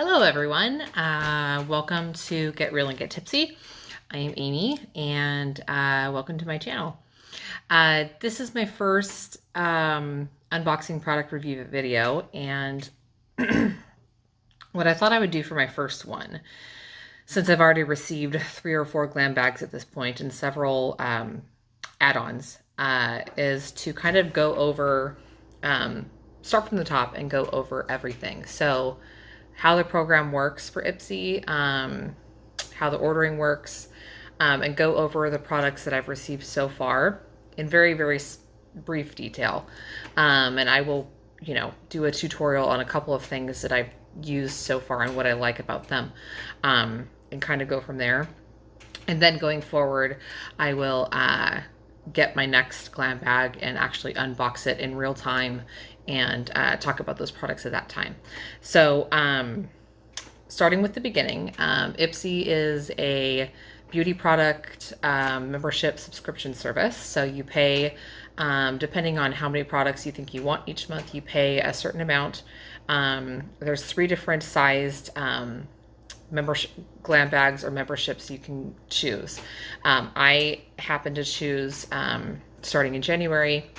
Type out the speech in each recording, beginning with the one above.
Hello, everyone. Uh, welcome to Get Real and Get Tipsy. I am Amy, and uh, welcome to my channel. Uh, this is my first um, unboxing product review video, and what I thought I would do for my first one, since I've already received three or four glam bags at this point and several um, add-ons, uh, is to kind of go over, um, start from the top and go over everything. So how the program works for Ipsy, um, how the ordering works, um, and go over the products that I've received so far in very, very brief detail. Um, and I will, you know, do a tutorial on a couple of things that I've used so far and what I like about them um, and kind of go from there. And then going forward, I will uh, get my next glam bag and actually unbox it in real time and uh, talk about those products at that time. So, um, starting with the beginning, um, Ipsy is a beauty product um, membership subscription service. So you pay, um, depending on how many products you think you want each month, you pay a certain amount. Um, there's three different sized um, membership glam bags or memberships you can choose. Um, I happen to choose starting in January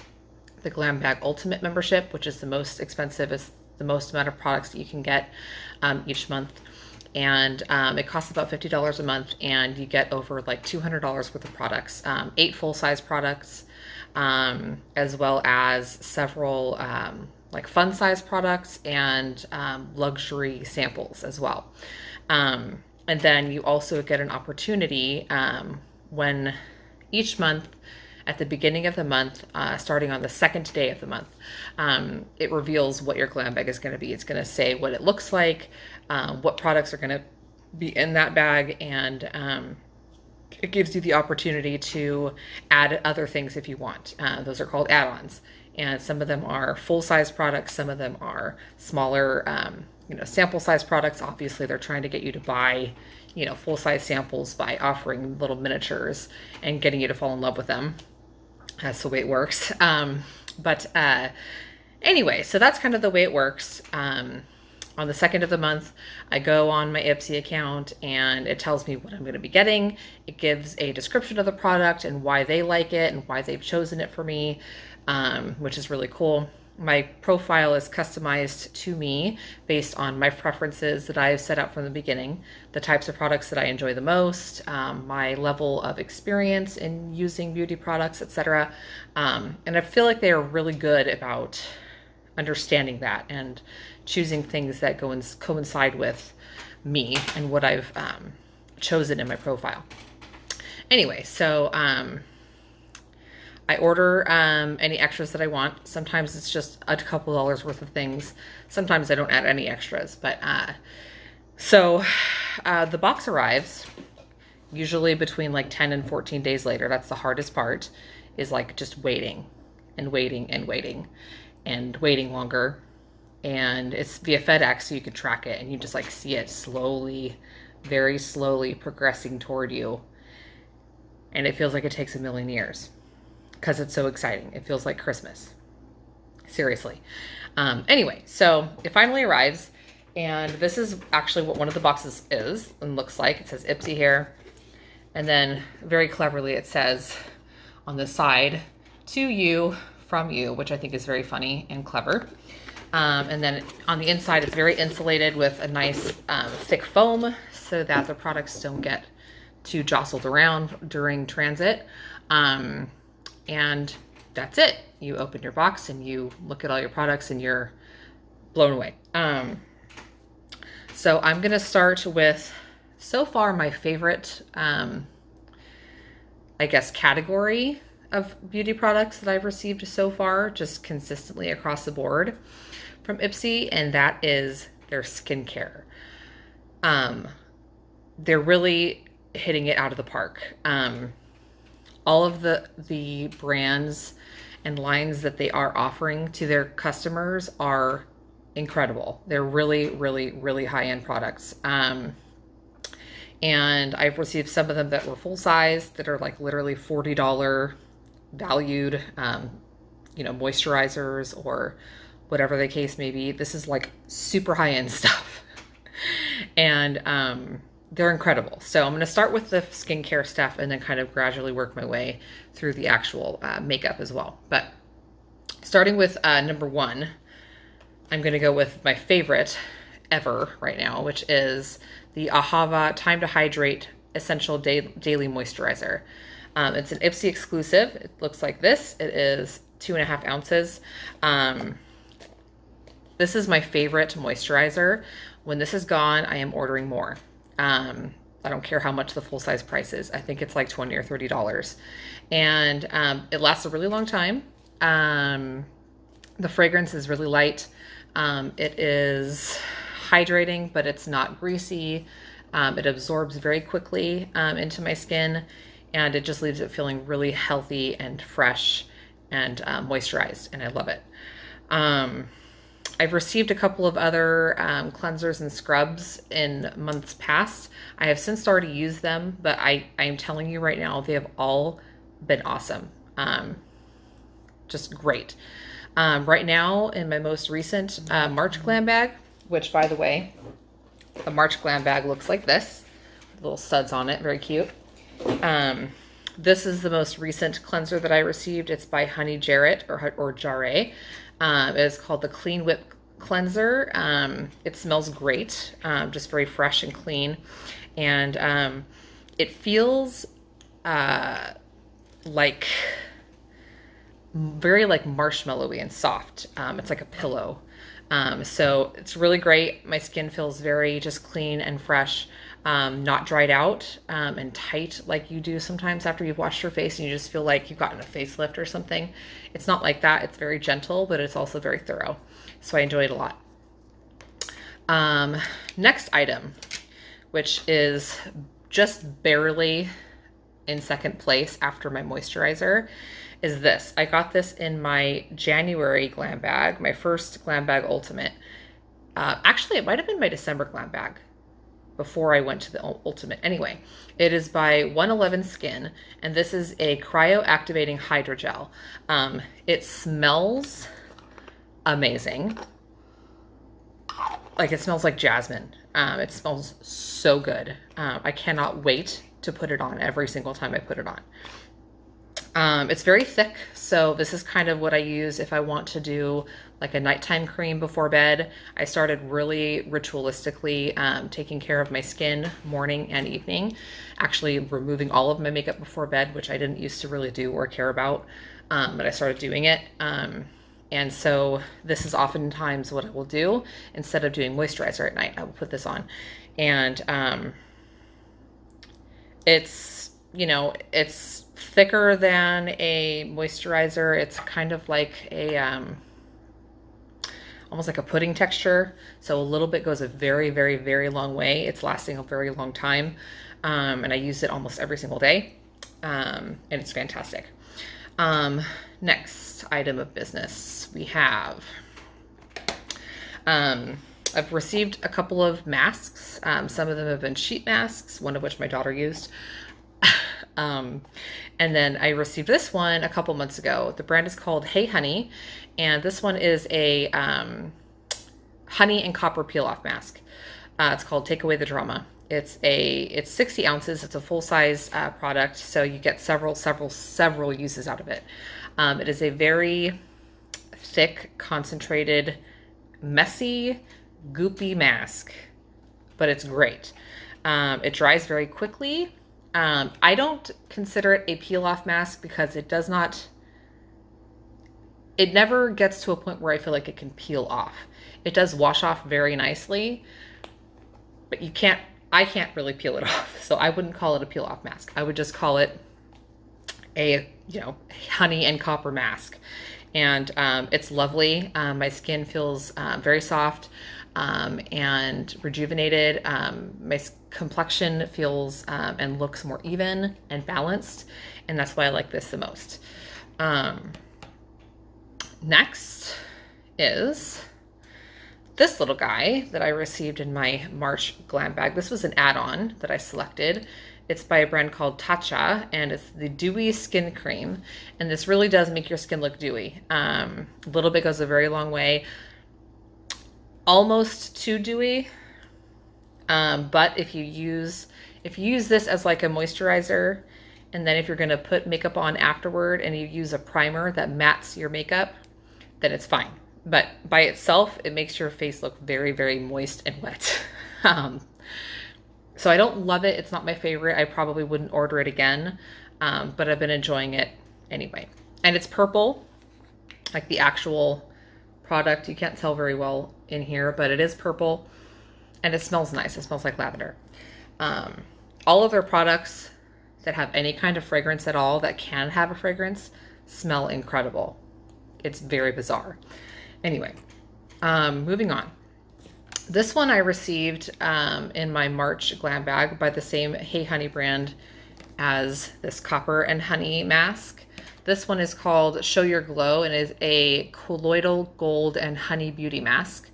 the Glam Bag Ultimate membership, which is the most expensive, is the most amount of products that you can get um, each month. And um, it costs about $50 a month, and you get over like $200 worth of products, um, eight full size products, um, as well as several um, like fun size products and um, luxury samples as well. and then you also get an opportunity when each month at the beginning of the month, uh, starting on the second day of the month. Um, it reveals what your glam bag is going to be. It's going to say what it looks like, um, what products are going to be in that bag, and um, it gives you the opportunity to add other things if you want. Uh, those are called add-ons, and some of them are full-size products. Some of them are smaller, um, you know, sample-size products. Obviously, they're trying to get you to buy you know, full size samples by offering little miniatures and getting you to fall in love with them. That's the way it works. Um, but uh, anyway, so that's kind of the way it works. Um, on the second of the month, I go on my Ipsy account and it tells me what I'm going to be getting. It gives a description of the product and why they like it and why they've chosen it for me, um, which is really cool my profile is customized to me based on my preferences that I have set out from the beginning, the types of products that I enjoy the most, um, my level of experience in using beauty products, etc. Um, and I feel like they are really good about understanding that and choosing things that go and coincide with me and what I've um, chosen in my profile. Anyway, so um, I order um, any extras that I want. Sometimes it's just a couple dollars worth of things. Sometimes I don't add any extras. But uh, so uh, the box arrives usually between like 10 and 14 days later. That's the hardest part is like just waiting and waiting and waiting and waiting longer. And it's via FedEx, so you can track it and you just like see it slowly, very slowly progressing toward you. And it feels like it takes a million years because it's so exciting. It feels like Christmas. Seriously. Um, anyway, so it finally arrives, and this is actually what one of the boxes is and looks like. It says Ipsy here, and then very cleverly it says on the side, to you, from you, which I think is very funny and clever. Um, and then on the inside, it's very insulated with a nice um, thick foam so that the products don't get too jostled around during transit. Um, and that's it. You open your box and you look at all your products and you're blown away. Um, so I'm going to start with so far my favorite, um, I guess, category of beauty products that I've received so far, just consistently across the board from Ipsy, and that is their skincare. Um, they're really hitting it out of the park. Um, all of the the brands and lines that they are offering to their customers are incredible. They're really, really, really high end products. Um, and I've received some of them that were full size that are like literally $40 valued, um, you know, moisturizers or whatever the case may be. This is like super high end stuff. and um, they're incredible. So I'm going to start with the skincare stuff and then kind of gradually work my way through the actual uh, makeup as well. But starting with uh, number one, I'm going to go with my favorite ever right now, which is the Ahava Time to Hydrate Essential Day- Daily Moisturizer. Um, it's an Ipsy exclusive. It looks like this. It is two and a half ounces. Um, this is my favorite moisturizer. When this is gone, I am ordering more. Um, I don't care how much the full size price is. I think it's like 20 or $30. And um, it lasts a really long time. Um, the fragrance is really light. Um, it is hydrating, but it's not greasy. Um, it absorbs very quickly um, into my skin and it just leaves it feeling really healthy and fresh and uh, moisturized. And I love it. I've received a couple of other um, cleansers and scrubs in months past. I have since already used them, but I, I am telling you right now, they have all been awesome. Um, just great. Um, right now, in my most recent uh, March glam bag, which by the way, the March glam bag looks like this, little studs on it, very cute. Um, this is the most recent cleanser that I received. It's by Honey Jarrett or, or Jarre. Um, it is called the Clean Whip Cleanser. Um, it smells great, um, just very fresh and clean. And um, it feels uh, like very like marshmallowy and soft. Um, it's like a pillow. Um, so it's really great. My skin feels very just clean and fresh um, not dried out um, and tight like you do sometimes after you've washed your face and you just feel like you've gotten a facelift or something. It's not like that. It's very gentle, but it's also very thorough. So I enjoy it a lot. Um, next item, which is just barely in second place after my moisturizer, is this. I got this in my January glam bag, my first glam bag ultimate. Uh, actually, it might have been my December glam bag before I went to the Ultimate. Anyway, it is by 111 Skin, and this is a cryo-activating hydrogel. Um, it smells amazing. Like it smells like jasmine. Um, it smells so good. Um, I cannot wait to put it on every single time I put it on. Um, it's very thick, so this is kind of what I use if I want to do like a nighttime cream before bed. I started really ritualistically um, taking care of my skin morning and evening, actually removing all of my makeup before bed, which I didn't used to really do or care about, um, but I started doing it. Um, and so this is oftentimes what I will do. Instead of doing moisturizer at night, I will put this on. And um, it's, you know, it's thicker than a moisturizer. It's kind of like a, um, almost like a pudding texture. So a little bit goes a very, very, very long way. It's lasting a very long time. Um, and I use it almost every single day. Um, and it's fantastic. Um, next item of business we have, um, I've received a couple of masks. Um, some of them have been sheet masks, one of which my daughter used. Um, and then I received this one a couple months ago. The brand is called Hey Honey, and this one is a um, honey and copper peel off mask. Uh, it's called Take Away the Drama. It's a it's 60 ounces. It's a full size uh, product, so you get several several several uses out of it. Um, it is a very thick, concentrated, messy, goopy mask, but it's great. Um, it dries very quickly. Um, I don't consider it a peel off mask because it does not, it never gets to a point where I feel like it can peel off. It does wash off very nicely, but you can't, I can't really peel it off. So I wouldn't call it a peel off mask. I would just call it a, you know, honey and copper mask. And um, it's lovely. Um, my skin feels uh, very soft um, and rejuvenated. Um, my complexion feels um, and looks more even and balanced, and that's why I like this the most. Um, next is this little guy that I received in my March glam bag. This was an add-on that I selected. It's by a brand called Tatcha, and it's the Dewy Skin Cream. And this really does make your skin look dewy. Um, a little bit goes a very long way almost too dewy. Um, but if you use if you use this as like a moisturizer, and then if you're gonna put makeup on afterward and you use a primer that mattes your makeup, then it's fine. But by itself, it makes your face look very, very moist and wet. um, so I don't love it. It's not my favorite. I probably wouldn't order it again, um, but I've been enjoying it anyway. And it's purple, like the actual product. You can't tell very well in here, but it is purple and it smells nice. It smells like lavender. Um, all of their products that have any kind of fragrance at all that can have a fragrance smell incredible. It's very bizarre. Anyway, um, moving on. This one I received um, in my March glam bag by the same Hey Honey brand as this copper and honey mask. This one is called Show Your Glow and is a colloidal gold and honey beauty mask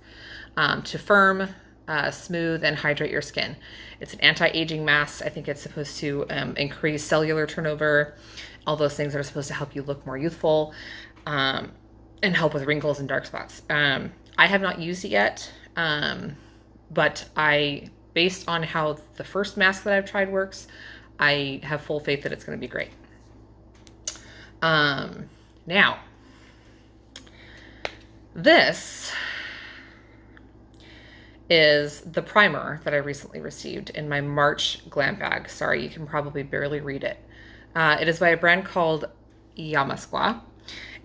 um, to firm, uh, smooth, and hydrate your skin. It's an anti-aging mask. I think it's supposed to um, increase cellular turnover, all those things that are supposed to help you look more youthful um, and help with wrinkles and dark spots. Um, I have not used it yet. Um, but I, based on how the first mask that I've tried works, I have full faith that it's going to be great. Um, now, this is the primer that I recently received in my March glam bag. Sorry, you can probably barely read it. Uh, it is by a brand called Yamasqua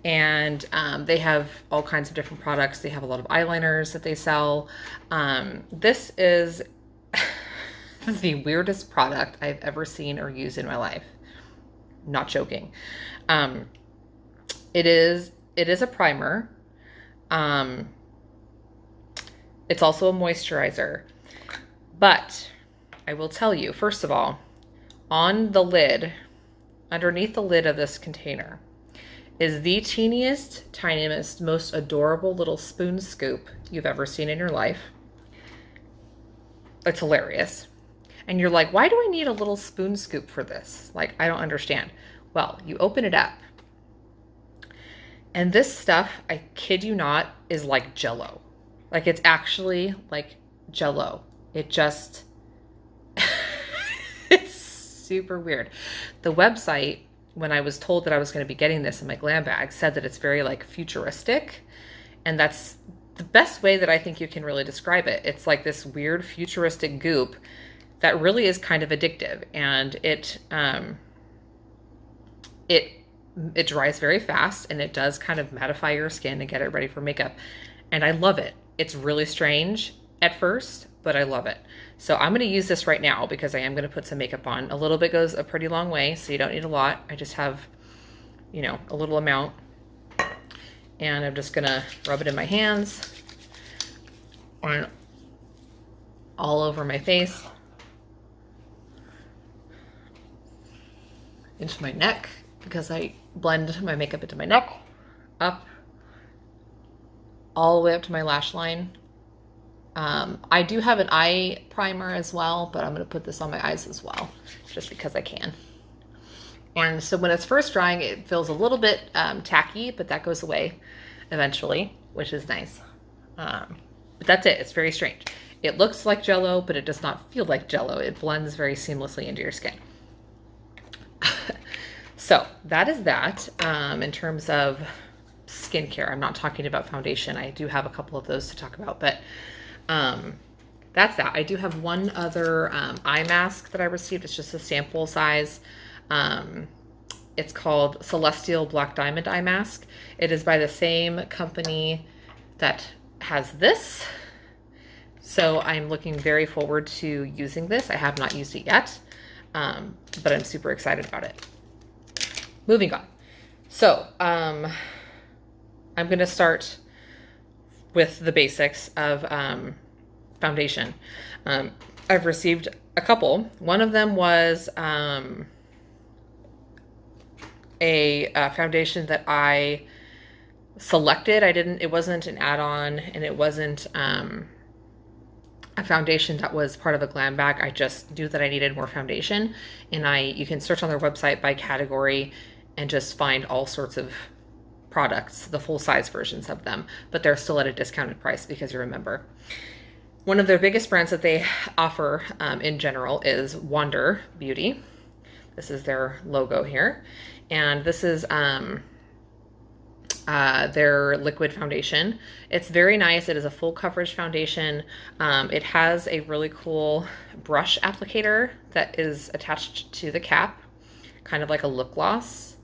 and um, they have all kinds of different products. They have a lot of eyeliners that they sell. Um, this is the weirdest product I've ever seen or used in my life. Not joking. Um, it is it is a primer. Um, it's also a moisturizer, but I will tell you first of all, on the lid, underneath the lid of this container is the teeniest, tiniest, most adorable little spoon scoop you've ever seen in your life. It's hilarious. And you're like, why do I need a little spoon scoop for this? Like, I don't understand. Well, you open it up. And this stuff, I kid you not, is like jello. Like, it's actually like jello. It just, it's super weird. The website when I was told that I was going to be getting this in my glam bag, said that it's very like futuristic. And that's the best way that I think you can really describe it. It's like this weird futuristic goop that really is kind of addictive and it um it it dries very fast and it does kind of mattify your skin and get it ready for makeup. And I love it. It's really strange at first, but I love it. So I'm going to use this right now because I am going to put some makeup on. A little bit goes a pretty long way, so you don't need a lot. I just have, you know, a little amount. And I'm just going to rub it in my hands on all over my face. Into my neck because I blend my makeup into my neck, up, all the way up to my lash line um, I do have an eye primer as well, but I'm going to put this on my eyes as well, just because I can. And so when it's first drying, it feels a little bit um, tacky, but that goes away eventually, which is nice. Um, but that's it. It's very strange. It looks like jello, but it does not feel like jello. It blends very seamlessly into your skin. so that is that um, in terms of skincare. I'm not talking about foundation. I do have a couple of those to talk about, but um, that's that. I do have one other um, eye mask that I received. It's just a sample size. Um, it's called Celestial Black Diamond Eye Mask. It is by the same company that has this. So I'm looking very forward to using this. I have not used it yet, um, but I'm super excited about it. Moving on. So um, I'm going to start with the basics of um, foundation. Um, I've received a couple. One of them was um, a, a, foundation that I selected. I didn't, it wasn't an add-on and it wasn't um, a foundation that was part of a glam bag. I just knew that I needed more foundation and I, you can search on their website by category and just find all sorts of products, the full size versions of them, but they're still at a discounted price because you're a member. one of their biggest brands that they offer um, in general is Wander Beauty. This is their logo here. And this is um, uh, their liquid foundation. It's very nice. It is a full coverage foundation. Um, it has a really cool brush applicator that is attached to the cap, kind of like a lip gloss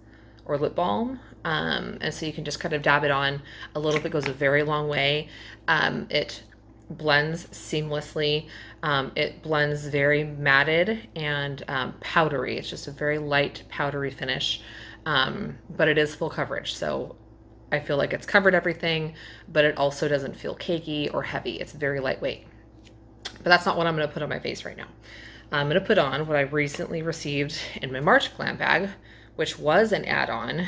or lip balm. Um, and so you can just kind of dab it on. A little bit goes a very long way. Um, it blends seamlessly. Um, it blends very matted and um, powdery. It's just a very light powdery finish, um, but it is full coverage. So I feel like it's covered everything, but it also doesn't feel cakey or heavy. It's very lightweight. But that's not what I'm going to put on my face right now. I'm going to put on what I recently received in my March glam bag, which was an add-on,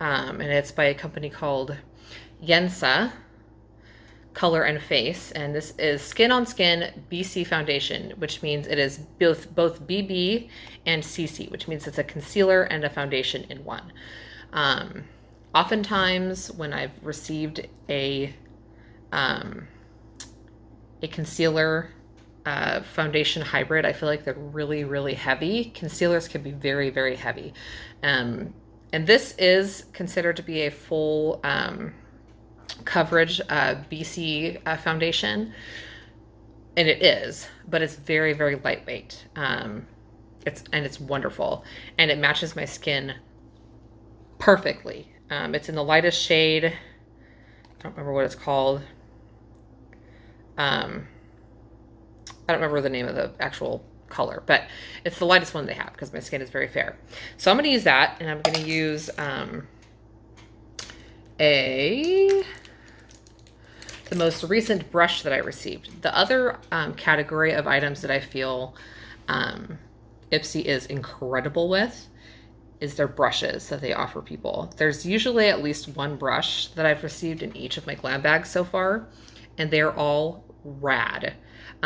um, and it's by a company called Yensa Color and Face, and this is Skin on Skin BC Foundation, which means it is both both BB and CC, which means it's a concealer and a foundation in one. Um, oftentimes, when I've received a um, a concealer uh, foundation hybrid, I feel like they're really, really heavy. Concealers can be very, very heavy. Um, and this is considered to be a full um, coverage uh, BC uh, foundation. And it is, but it's very, very lightweight. Um, it's and it's wonderful, and it matches my skin perfectly. Um, it's in the lightest shade. I don't remember what it's called. Um, I don't remember the name of the actual color, but it's the lightest one they have because my skin is very fair. So I'm going to use that, and I'm going to use um, a the most recent brush that I received. The other um, category of items that I feel um, Ipsy is incredible with is their brushes that they offer people. There's usually at least one brush that I've received in each of my glam bags so far, and they're all rad.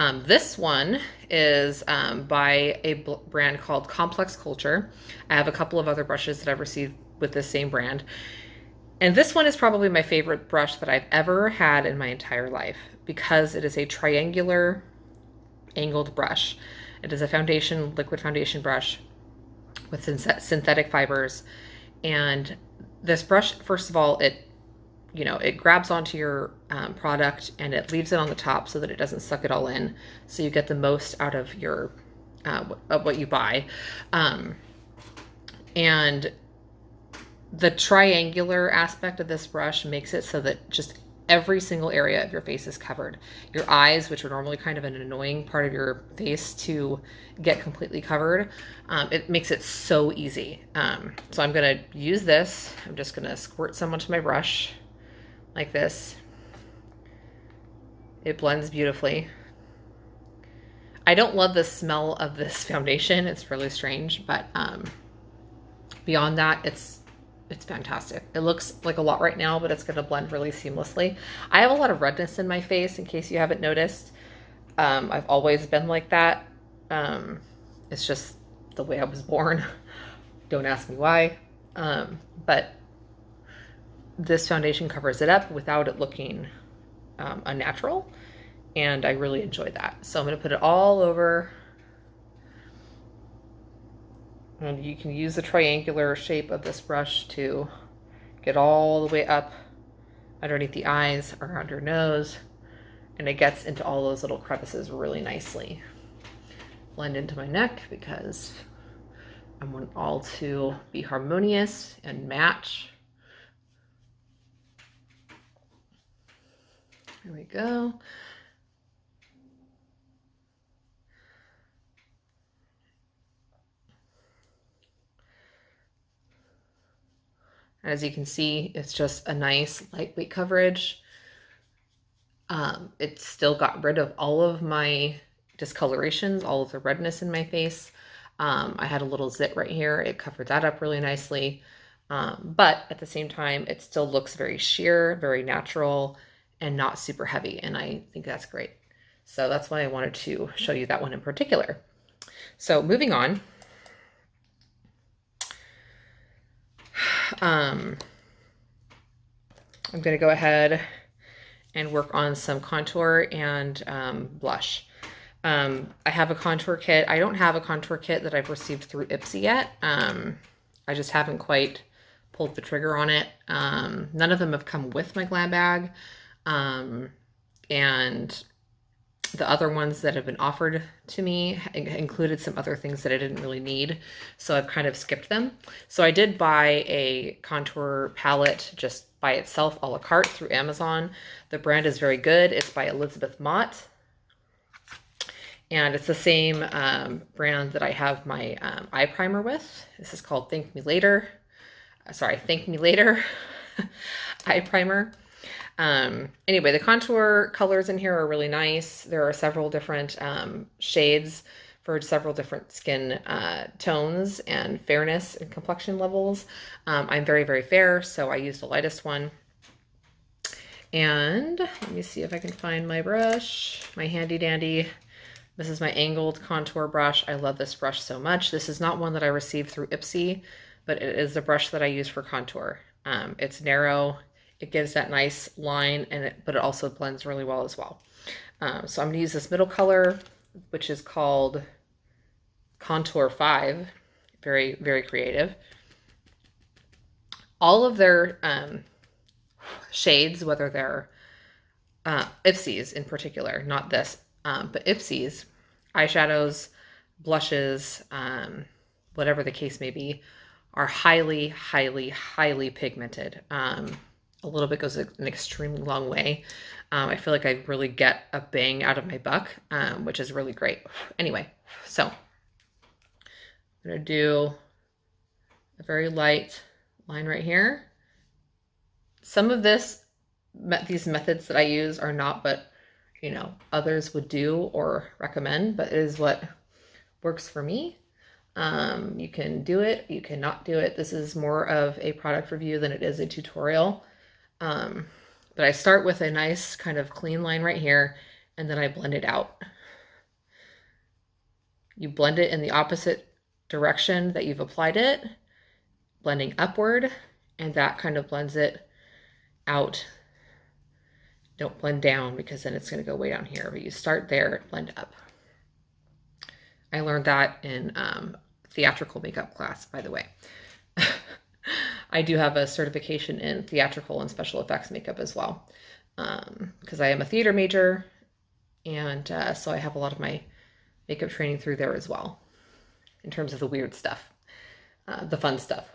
Um, this one is um, by a brand called Complex Culture. I have a couple of other brushes that I've received with this same brand. And this one is probably my favorite brush that I've ever had in my entire life because it is a triangular angled brush. It is a foundation, liquid foundation brush with synthetic fibers. And this brush, first of all, it, you know, it grabs onto your um, product and it leaves it on the top so that it doesn't suck it all in. So you get the most out of your, uh, of what you buy. Um, and the triangular aspect of this brush makes it so that just every single area of your face is covered. Your eyes, which are normally kind of an annoying part of your face to get completely covered, um, it makes it so easy. Um, so I'm gonna use this. I'm just gonna squirt some onto my brush like this. It blends beautifully. I don't love the smell of this foundation. It's really strange, but um, beyond that, it's it's fantastic. It looks like a lot right now, but it's to blend really seamlessly. I have a lot of redness in my face, in case you haven't noticed. Um, I've always been like that. Um, it's just the way I was born. Don't ask me why. Um, but this foundation covers it up without it looking um, unnatural. And I really enjoy that. So I'm going to put it all over and you can use the triangular shape of this brush to get all the way up underneath the eyes or under nose. And it gets into all those little crevices really nicely. Blend into my neck because I want all to be harmonious and match. There we go. As you can see, it's just a nice lightweight coverage. Um, it still got rid of all of my discolorations, all of the redness in my face. Um, I had a little zit right here. It covered that up really nicely. Um, but at the same time, it still looks very sheer, very natural, and not super heavy. And I think that's great. So that's why I wanted to show you that one in particular. So moving on, um, I'm going to go ahead and work on some contour and um, blush. Um, I have a contour kit. I don't have a contour kit that I've received through Ipsy yet. Um, I just haven't quite pulled the trigger on it. Um, none of them have come with my glam bag. Um, and the other ones that have been offered to me included some other things that I didn't really need. So I've kind of skipped them. So I did buy a contour palette just by itself a la carte through Amazon. The brand is very good. It's by Elizabeth Mott. And it's the same um, brand that I have my um, eye primer with. This is called Thank Me Later. Uh, sorry, Thank Me Later eye primer. Um, anyway, the contour colors in here are really nice. There are several different um, shades for several different skin uh, tones and fairness and complexion levels. Um, I'm very, very fair, so I use the lightest one. And let me see if I can find my brush, my handy dandy. This is my angled contour brush. I love this brush so much. This is not one that I received through Ipsy, but it is the brush that I use for contour. Um, it's narrow, it gives that nice line, and it, but it also blends really well as well. Um, so I'm going to use this middle color, which is called Contour 5. Very, very creative. All of their um, shades, whether they're uh, Ipsy's in particular, not this, um, but Ipsy's eyeshadows, blushes, um, whatever the case may be, are highly, highly, highly pigmented. Um, a little bit goes an extremely long way. Um, I feel like I really get a bang out of my buck, um, which is really great. Anyway, so I'm to do a very light line right here. Some of this, these methods that I use are not what, you know, others would do or recommend, but it is what works for me. Um, you can do it, you cannot do it. This is more of a product review than it is a tutorial. Um, but I start with a nice kind of clean line right here, and then I blend it out. You blend it in the opposite direction that you've applied it, blending upward, and that kind of blends it out. Don't blend down because then it's going to go way down here, but you start there, blend up. I learned that in um, theatrical makeup class, by the way. I do have a certification in theatrical and special effects makeup as well because um, I am a theater major and uh, so I have a lot of my makeup training through there as well in terms of the weird stuff, uh, the fun stuff.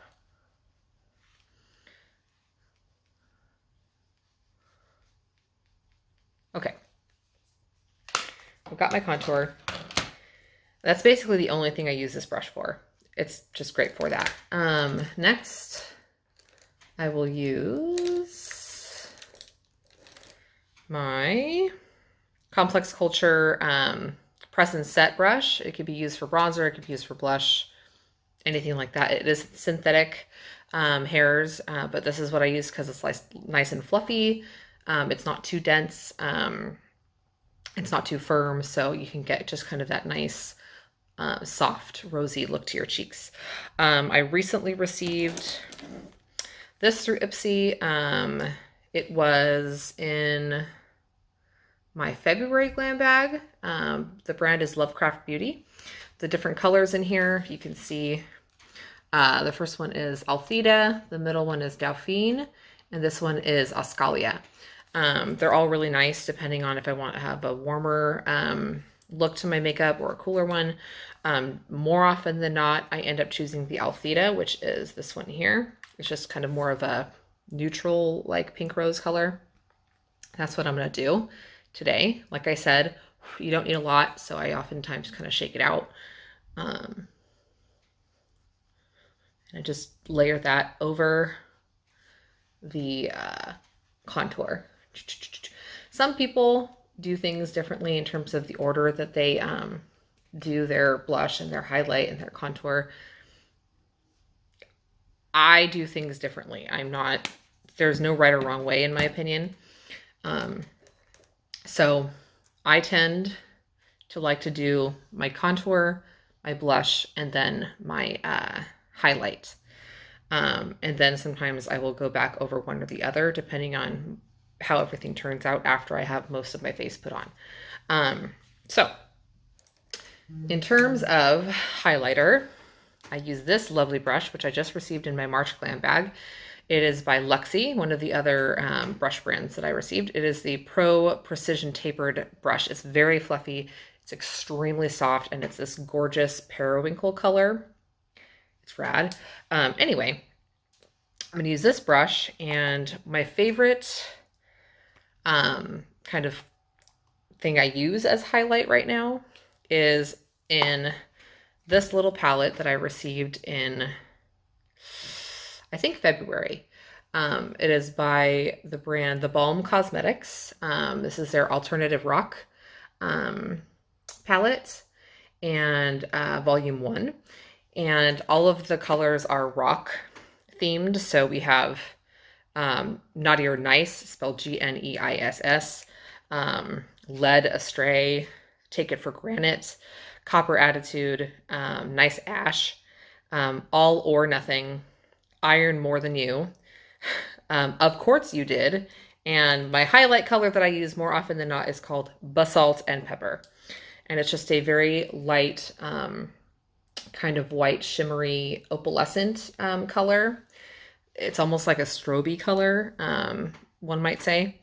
Okay, I've got my contour. That's basically the only thing I use this brush for. It's just great for that. Um, next, I will use my Complex Culture um, press and set brush. It could be used for bronzer, it could be used for blush, anything like that. It is synthetic um, hairs, uh, but this is what I use because it's nice, nice and fluffy. Um, it's not too dense. Um, it's not too firm, so you can get just kind of that nice uh, soft, rosy look to your cheeks. Um, I recently received this through Ipsy. Um, it was in my February glam bag. Um, the brand is Lovecraft Beauty. The different colors in here, you can see uh, the first one is Althea, the middle one is Dauphine, and this one is Oscalia. Um, they're all really nice depending on if I want to have a warmer um, look to my makeup or a cooler one. Um, more often than not, I end up choosing the Althea, which is this one here. It's just kind of more of a neutral like pink rose color. That's what I'm going to do today. Like I said, you don't need a lot, so I oftentimes kind of shake it out. Um, and I just layer that over the uh, contour. Some people do things differently in terms of the order that they um, do their blush and their highlight and their contour. I do things differently. I'm not, there's no right or wrong way in my opinion. Um, so I tend to like to do my contour, my blush, and then my uh, highlight. Um, and then sometimes I will go back over one or the other depending on how everything turns out after I have most of my face put on. Um, so in terms of highlighter, I use this lovely brush, which I just received in my March Glam bag. It is by Luxie, one of the other um, brush brands that I received. It is the Pro Precision Tapered Brush. It's very fluffy. It's extremely soft, and it's this gorgeous periwinkle color. It's rad. Um, anyway, I'm to use this brush, and my favorite um, kind of thing I use as highlight right now is in this little palette that I received in, I think, February. Um, it is by the brand The Balm Cosmetics. Um, this is their Alternative Rock um, palette and uh, volume one. And all of the colors are rock themed. So we have um, Naughty or Nice, spelled G-N-E-I-S-S, um, Led Astray, Take It for Granite, Copper Attitude, um, Nice Ash, um, All or Nothing, Iron More Than You, um, Of Course You Did, and my highlight color that I use more often than not is called Basalt and Pepper. And it's just a very light, um, kind of white, shimmery, opalescent color. It's almost like a stroby color, um, one might say.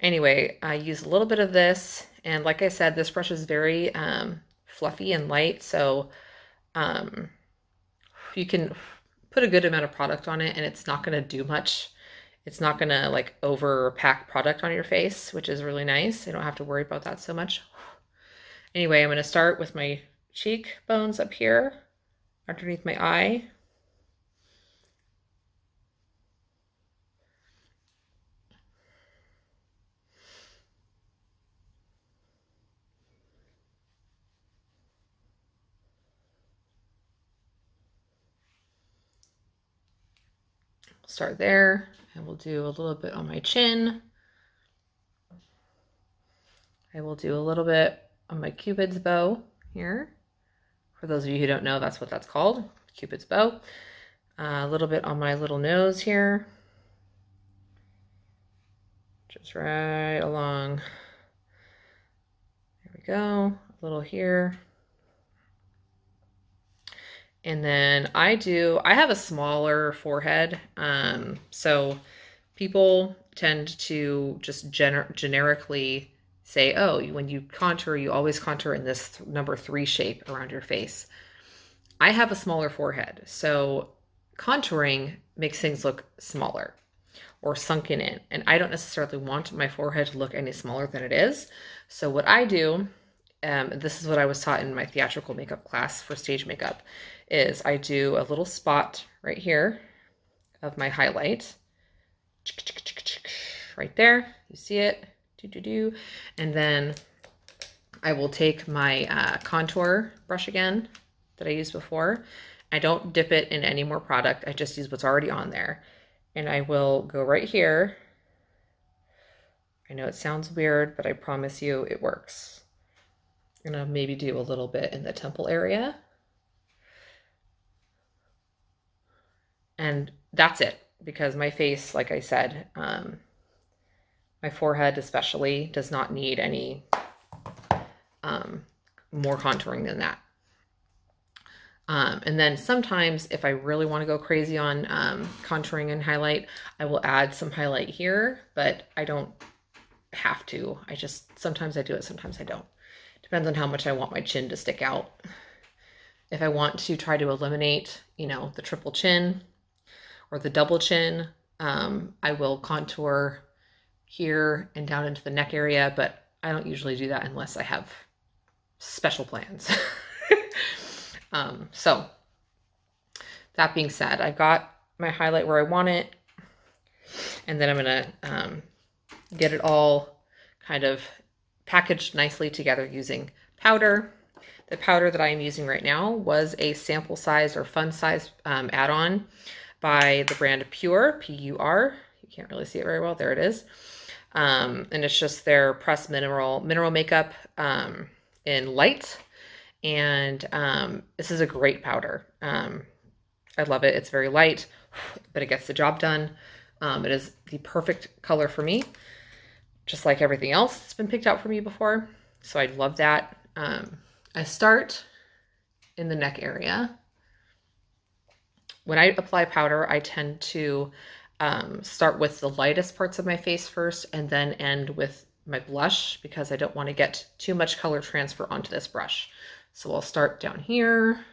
Anyway, I use a little bit of this. And like I said, this brush is very um, fluffy and light. So um, you can put a good amount of product on it and it's not going to do much. It's not going to like overpack product on your face, which is really nice. I don't have to worry about that so much. Anyway, I'm going to start with my cheekbones up here underneath my eye. Start there and we'll do a little bit on my chin. I will do a little bit on my cupid's bow here. For those of you who don't know, that's what that's called, cupid's bow. Uh, a little bit on my little nose here. Just right along. There we go. A little here. And then I do, I have a smaller forehead. Um, so people tend to just gener generically say, oh, when you contour, you always contour in this th number three shape around your face. I have a smaller forehead. So contouring makes things look smaller or sunken in. And I don't necessarily want my forehead to look any smaller than it is. So what I do, um, this is what I was taught in my theatrical makeup class for stage makeup, is I do a little spot right here of my highlight. Right there, you see it, do do do. And then I will take my uh, contour brush again that I used before. I don't dip it in any more product. I just use what's already on there. And I will go right here. I know it sounds weird, but I promise you it works. And gonna maybe do a little bit in the temple area. And that's it because my face, like I said, um, my forehead especially does not need any um, more contouring than that. Um, and then sometimes if I really want to go crazy on um, contouring and highlight, I will add some highlight here, but I don't have to. I just, sometimes I do it, sometimes I don't. Depends on how much I want my chin to stick out. If I want to try to eliminate, you know, the triple chin, or the double chin. Um, I will contour here and down into the neck area, but I don't usually do that unless I have special plans. um, so that being said, I've got my highlight where I want it, and then I'm gonna um, get it all kind of packaged nicely together using powder. The powder that I am using right now was a sample size or fun size um, add-on by the brand Pure, P-U-R. You can't really see it very well. There it is. Um, and it's just their pressed mineral mineral makeup um, in light. And um, this is a great powder. Um, I love it. It's very light, but it gets the job done. Um, it is the perfect color for me. just like everything else that's been picked out for me before. So I love that. Um, I start in the neck area. When I apply powder, I tend to um, start with the lightest parts of my face first and then end with my blush because I don't want to get too much color transfer onto this brush. So I'll start down here,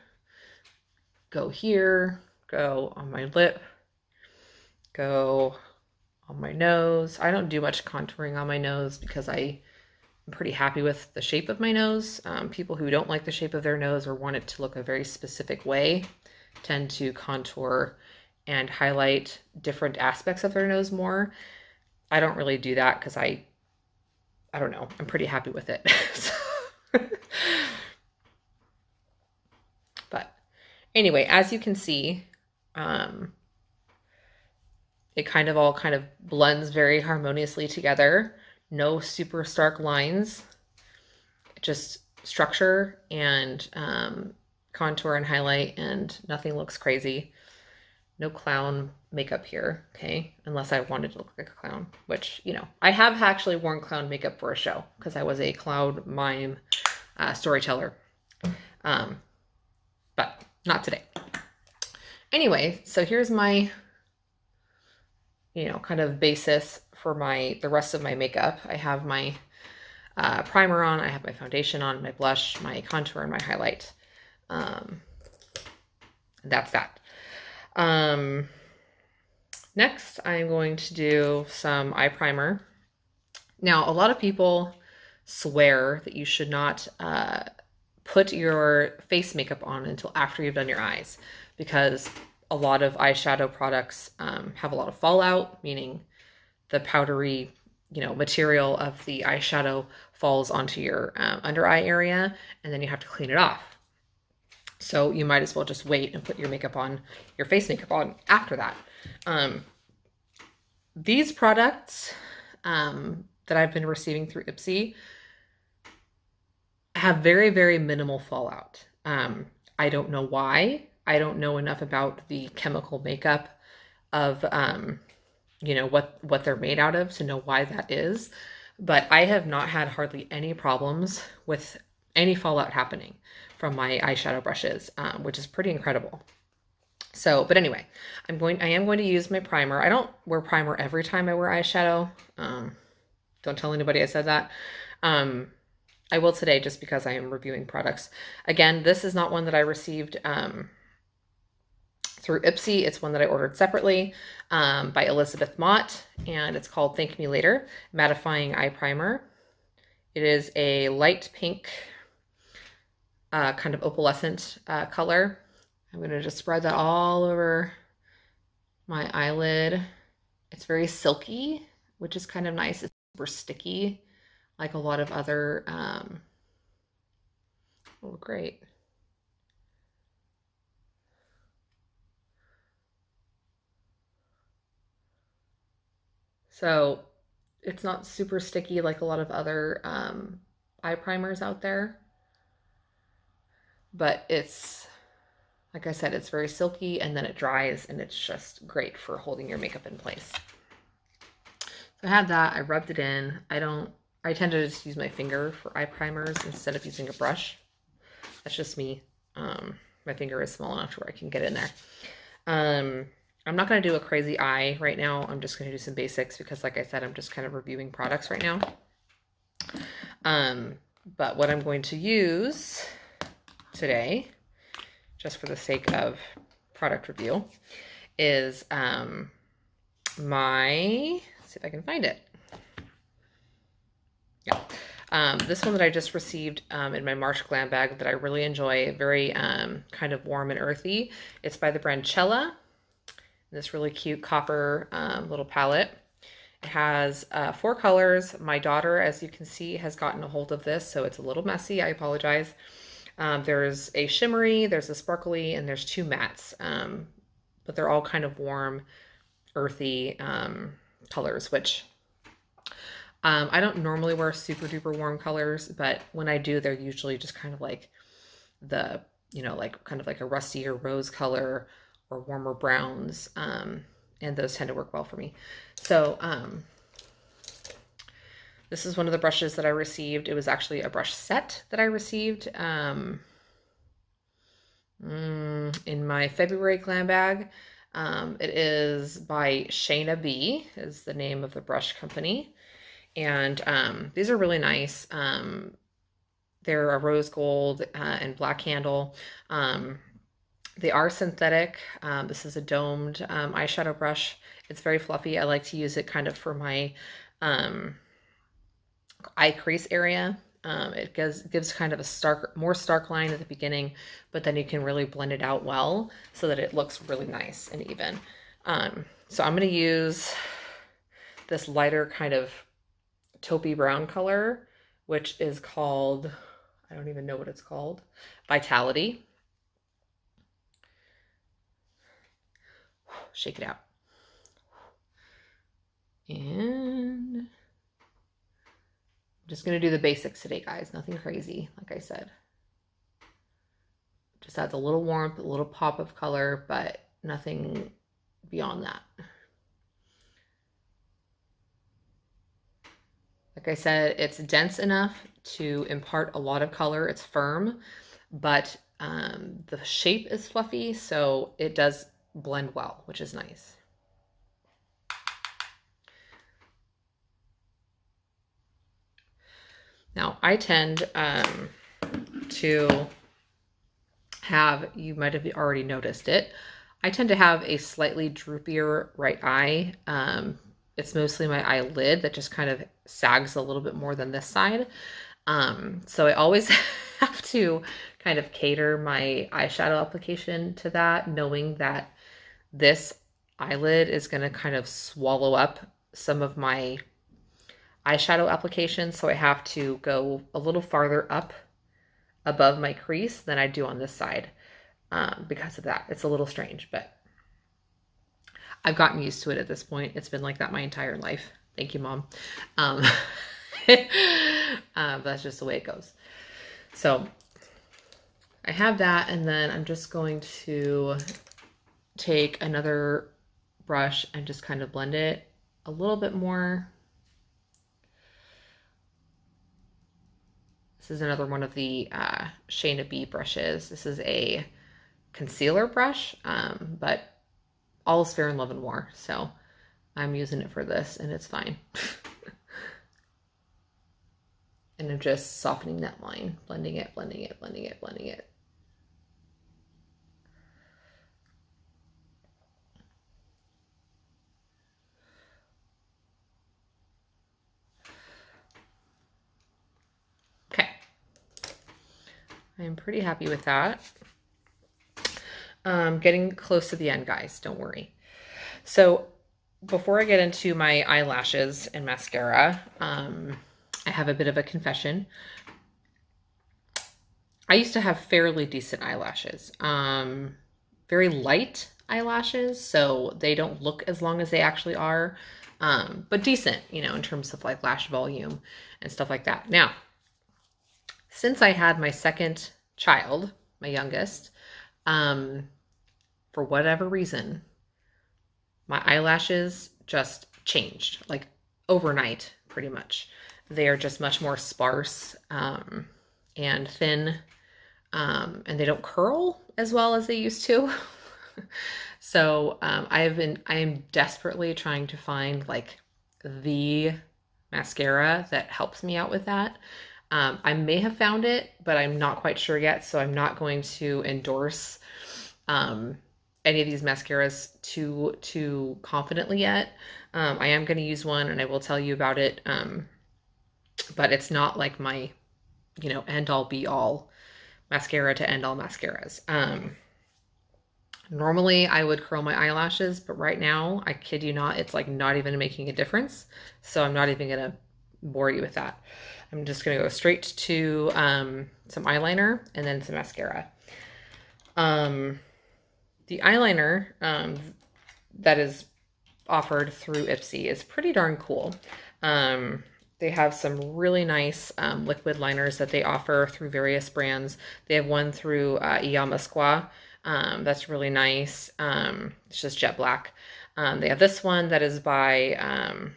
go here, go on my lip, go on my nose. I don't do much contouring on my nose because I am pretty happy with the shape of my nose. Um, people who don't like the shape of their nose or want it to look a very specific way tend to contour and highlight different aspects of their nose more. I don't really do that because I, I don't know, I'm pretty happy with it. but anyway, as you can see, um, it kind of all kind of blends very harmoniously together. No super stark lines, just structure and um, contour and highlight and nothing looks crazy. No clown makeup here, okay? Unless I wanted to look like a clown, which, you know, I have actually worn clown makeup for a show because I was a clown mime uh, storyteller. Um, but not today. Anyway, so here's my you know, kind of basis for my the rest of my makeup. I have my uh, primer on, I have my foundation on, my blush, my contour, and my highlight. Um, that's that. Um, next, I'm going to do some eye primer. Now, a lot of people swear that you should not uh, put your face makeup on until after you've done your eyes because a lot of eyeshadow products um, have a lot of fallout, meaning the powdery, you know, material of the eyeshadow falls onto your um, under eye area, and then you have to clean it off. So you might as well just wait and put your makeup on, your face makeup on after that. Um, these products um, that I've been receiving through Ipsy have very, very minimal fallout. Um, I don't know why. I don't know enough about the chemical makeup of um, you know what what they're made out of to know why that is. But I have not had hardly any problems with any fallout happening from my eyeshadow brushes, um, which is pretty incredible. So, but anyway, I'm going. I am going to use my primer. I don't wear primer every time I wear eyeshadow. Um, don't tell anybody I said that. Um, I will today just because I am reviewing products. Again, this is not one that I received um, through Ipsy. It's one that I ordered separately um, by Elizabeth Mott, and it's called Thank Me Later Mattifying Eye Primer. It is a light pink, uh, kind of opalescent uh, color. I'm going to just spread that all over my eyelid. It's very silky, which is kind of nice. It's super sticky, like a lot of other. Um, oh, great. So it's not super sticky like a lot of other um, eye primers out there. But it's, like I said, it's very silky and then it dries and it's just great for holding your makeup in place. So I had that, I rubbed it in. I don't, I tend to just use my finger for eye primers instead of using a brush. That's just me. Um, my finger is small enough to where I can get in there. Um, I'm not going to do a crazy eye right now. I'm just going to do some basics because like I said, I'm just kind of reviewing products right now. Um, but what I'm going to use today, just for the sake of product review, is um, my, see if I can find it. Yeah. Um, this one that I just received um, in my March Glam bag that I really enjoy, very um, kind of warm and earthy. It's by the brand Cella this really cute copper um, little palette. It has uh, four colors. My daughter, as you can see, has gotten a hold of this, so it's a little messy. I apologize. Um, there's a shimmery, there's a sparkly, and there's two mattes. Um, but they're all kind of warm, earthy um, colors, which um, I don't normally wear super duper warm colors, but when I do, they're usually just kind of like the, you know, like kind of like a rusty or rose color or warmer browns. Um, and those tend to work well for me. So um, This is one of the brushes that I received. It was actually a brush set that I received um, mm, in my February glam bag. Um, it is by Shayna B is the name of the brush company. And um, these are really nice. Um, they're a rose gold uh, and black handle. Um, they are synthetic. Um, this is a domed um, eyeshadow brush. It's very fluffy. I like to use it kind of for my um, eye crease area. Um, it gives, gives kind of a stark, more stark line at the beginning, but then you can really blend it out well so that it looks really nice and even. Um, so I'm going to use this lighter kind of taupey brown color, which is called, I don't even know what it's called, Vitality. Shake it out. And just going to do the basics today, guys. Nothing crazy, like I said. Just adds a little warmth, a little pop of color, but nothing beyond that. Like I said, it's dense enough to impart a lot of color. It's firm, but um, the shape is fluffy, so it does blend well, which is nice. Now, I tend um, to have, you might have already noticed it, I tend to have a slightly droopier right eye. Um, it's mostly my eyelid that just kind of sags a little bit more than this side. Um, so I always have to kind of cater my eyeshadow application to that, knowing that this eyelid is going to kind of swallow up some of my eyeshadow application. So I have to go a little farther up above my crease than I do on this side um, because of that. It's a little strange, but I've gotten used to it at this point. It's been like that my entire life. Thank you, Mom. Um, uh, that's just the way it goes. So I have that, and then I'm just going to take another brush and just kind of blend it a little bit more. This is another one of the uh, Shayna B brushes. This is a concealer brush, um, but all is fair in love and war. So I'm using it for this and it's fine. and I'm just softening that line, blending it, blending it, blending it, blending it. Okay. I'm pretty happy with that. Um, getting close to the end, guys. Don't worry. So before I get into my eyelashes and mascara, um, I have a bit of a confession. I used to have fairly decent eyelashes, um, very light eyelashes, so they don't look as long as they actually are, um, but decent, you know, in terms of like lash volume and stuff like that. Now, since I had my second child, my youngest, um, for whatever reason, my eyelashes just changed like overnight, pretty much. They are just much more sparse um, and thin, um, and they don't curl as well as they used to. so um, I have been, I am desperately trying to find like the mascara that helps me out with that. Um, I may have found it, but I'm not quite sure yet. So I'm not going to endorse um, any of these mascaras too too confidently yet. Um, I am going to use one, and I will tell you about it. Um, but it's not like my, you know, end all be all mascara to end all mascaras. Um, normally I would curl my eyelashes, but right now, I kid you not, it's like not even making a difference. So I'm not even going to bore you with that. I'm just going to go straight to um, some eyeliner and then some mascara. Um, the eyeliner um, that is offered through Ipsy is pretty darn cool. Um, they have some really nice um, liquid liners that they offer through various brands. They have one through uh, Iamaskwa. Um, that's really nice. Um, it's just jet black. Um, they have this one that is by um,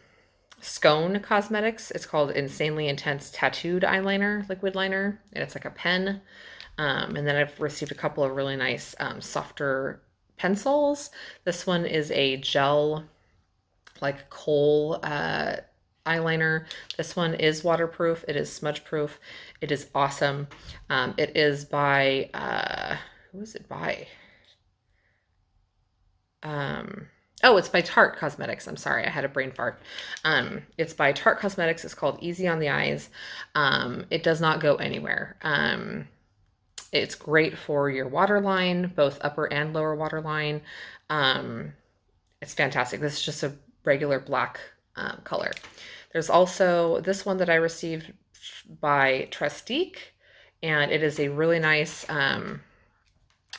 Skone Cosmetics. It's called Insanely Intense Tattooed Eyeliner, liquid liner, and it's like a pen. Um, and then I've received a couple of really nice um, softer pencils. This one is a gel, like kohl uh, eyeliner. This one is waterproof. It is smudge proof. It is awesome. Um, it is by, uh, who is it by? Um, oh, it's by Tarte Cosmetics. I'm sorry, I had a brain fart. Um, it's by Tarte Cosmetics. It's called Easy on the Eyes. Um, it does not go anywhere. Um, it's great for your waterline, both upper and lower waterline. Um, it's fantastic. This is just a regular black um, color. There's also this one that I received by Trestique, and it is a really nice um,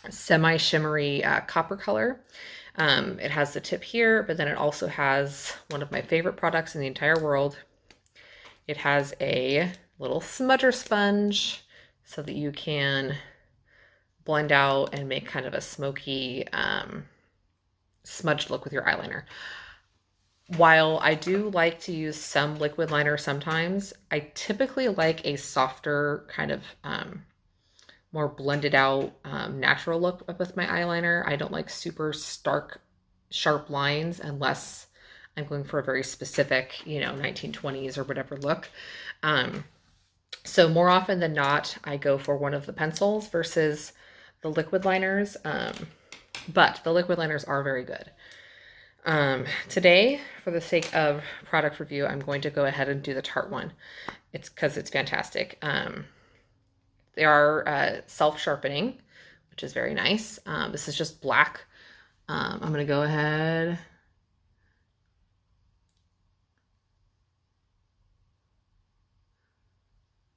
semi-shimmery uh, copper color. Um, it has the tip here, but then it also has one of my favorite products in the entire world. It has a little smudger sponge so that you can blend out and make kind of a smoky um, smudged look with your eyeliner. While I do like to use some liquid liner sometimes, I typically like a softer kind of um, more blended out um, natural look with my eyeliner. I don't like super stark, sharp lines unless I'm going for a very specific, you know, 1920s or whatever look. Um, so more often than not, I go for one of the pencils versus the liquid liners. Um, but the liquid liners are very good. Um, today, for the sake of product review, I'm going to go ahead and do the Tarte one. It's because it's fantastic. Um, they are uh, self-sharpening, which is very nice. Um, this is just black. Um, I'm going to go ahead.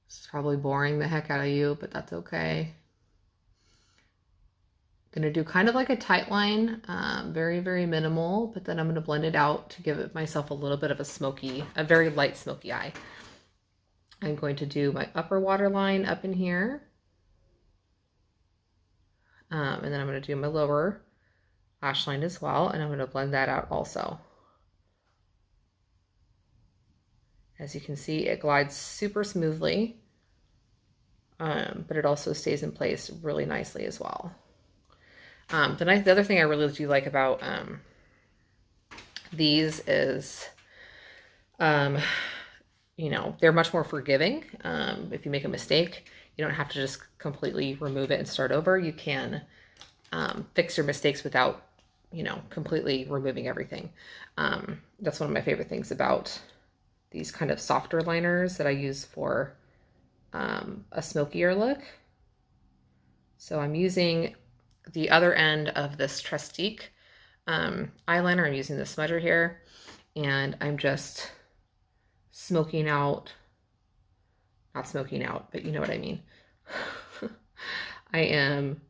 This is probably boring the heck out of you, but that's okay. I'm going to do kind of like a tight line, um, very, very minimal, but then I'm going to blend it out to give myself a little bit of a smoky, a very light smoky eye. I'm going to do my upper waterline up in here. Um, and then I'm going to do my lower lash line as well. And I'm going to blend that out also. As you can see, it glides super smoothly, um, but it also stays in place really nicely as well. Um, the, nice, the other thing I really do like about um, these is um, you know, they're much more forgiving. Um, if you make a mistake, you don't have to just completely remove it and start over. You can um, fix your mistakes without, you know, completely removing everything. Um, that's one of my favorite things about these kind of softer liners that I use for um, a smokier look. So I'm using the other end of this Trestique um, eyeliner. I'm using the smudger here and I'm just smoking out, not smoking out, but you know what I mean. I am